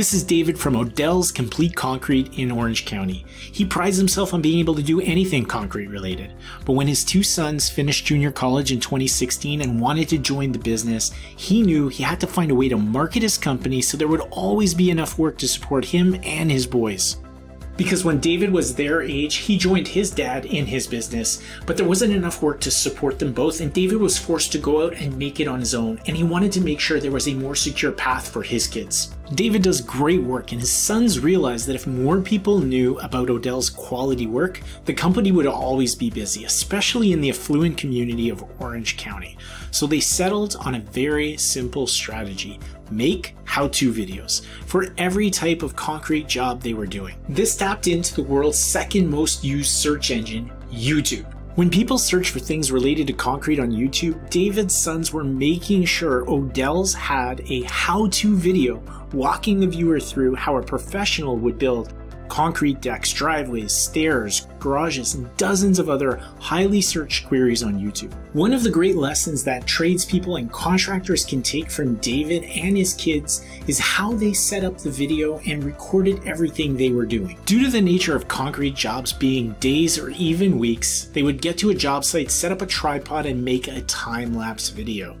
This is David from Odell's Complete Concrete in Orange County. He prides himself on being able to do anything concrete related. But when his two sons finished junior college in 2016 and wanted to join the business, he knew he had to find a way to market his company so there would always be enough work to support him and his boys because when David was their age, he joined his dad in his business, but there wasn't enough work to support them both, and David was forced to go out and make it on his own, and he wanted to make sure there was a more secure path for his kids. David does great work, and his sons realized that if more people knew about Odell's quality work, the company would always be busy, especially in the affluent community of Orange County. So they settled on a very simple strategy make how-to videos for every type of concrete job they were doing. This tapped into the world's second most used search engine, YouTube. When people search for things related to concrete on YouTube, David's sons were making sure Odell's had a how-to video walking the viewer through how a professional would build concrete decks, driveways, stairs, garages, and dozens of other highly searched queries on YouTube. One of the great lessons that tradespeople and contractors can take from David and his kids is how they set up the video and recorded everything they were doing. Due to the nature of concrete jobs being days or even weeks, they would get to a job site, set up a tripod, and make a time-lapse video.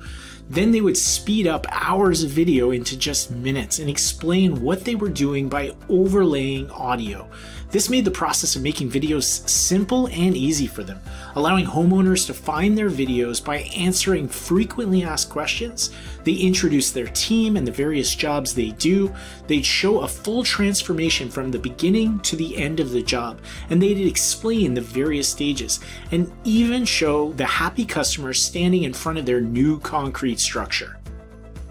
Then they would speed up hours of video into just minutes and explain what they were doing by overlaying audio. This made the process of making videos simple and easy for them, allowing homeowners to find their videos by answering frequently asked questions. They introduced their team and the various jobs they do. They'd show a full transformation from the beginning to the end of the job, and they'd explain the various stages, and even show the happy customers standing in front of their new concrete structure.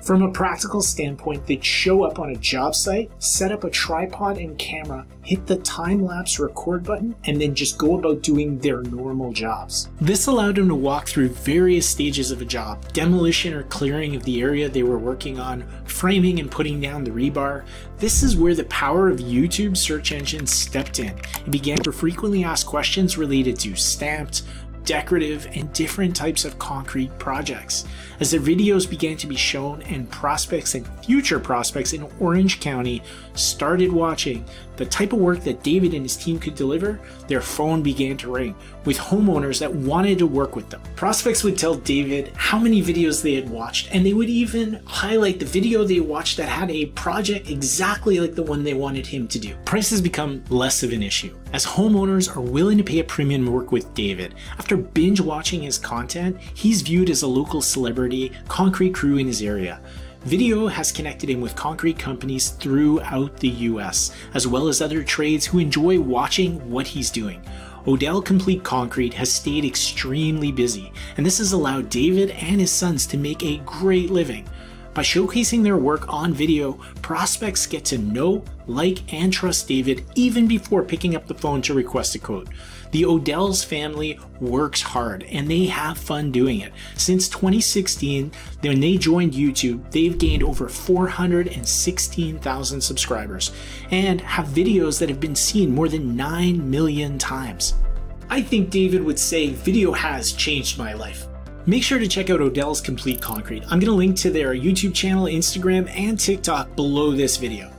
From a practical standpoint, they'd show up on a job site, set up a tripod and camera, hit the time lapse record button, and then just go about doing their normal jobs. This allowed them to walk through various stages of a job demolition or clearing of the area they were working on, framing and putting down the rebar. This is where the power of YouTube search engine stepped in and began to frequently ask questions related to stamped, decorative, and different types of concrete projects. As the videos began to be shown and prospects and future prospects in Orange County started watching the type of work that David and his team could deliver, their phone began to ring with homeowners that wanted to work with them. Prospects would tell David how many videos they had watched, and they would even highlight the video they watched that had a project exactly like the one they wanted him to do. Prices become less of an issue as homeowners are willing to pay a premium to work with David. After binge watching his content, he's viewed as a local celebrity, concrete crew in his area. Video has connected him with concrete companies throughout the US, as well as other trades who enjoy watching what he's doing. Odell Complete Concrete has stayed extremely busy, and this has allowed David and his sons to make a great living. By showcasing their work on video, prospects get to know, like, and trust David even before picking up the phone to request a quote. The Odell's family works hard and they have fun doing it. Since 2016, when they joined YouTube, they've gained over 416,000 subscribers and have videos that have been seen more than 9 million times. I think David would say video has changed my life. Make sure to check out Odell's Complete Concrete. I'm going to link to their YouTube channel, Instagram, and TikTok below this video.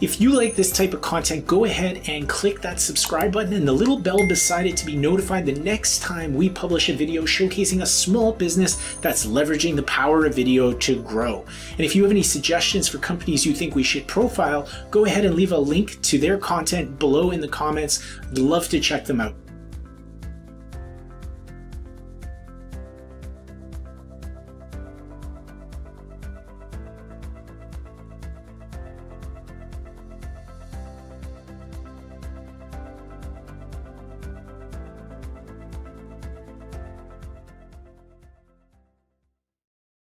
If you like this type of content, go ahead and click that subscribe button and the little bell beside it to be notified the next time we publish a video showcasing a small business that's leveraging the power of video to grow. And if you have any suggestions for companies you think we should profile, go ahead and leave a link to their content below in the comments. I'd love to check them out.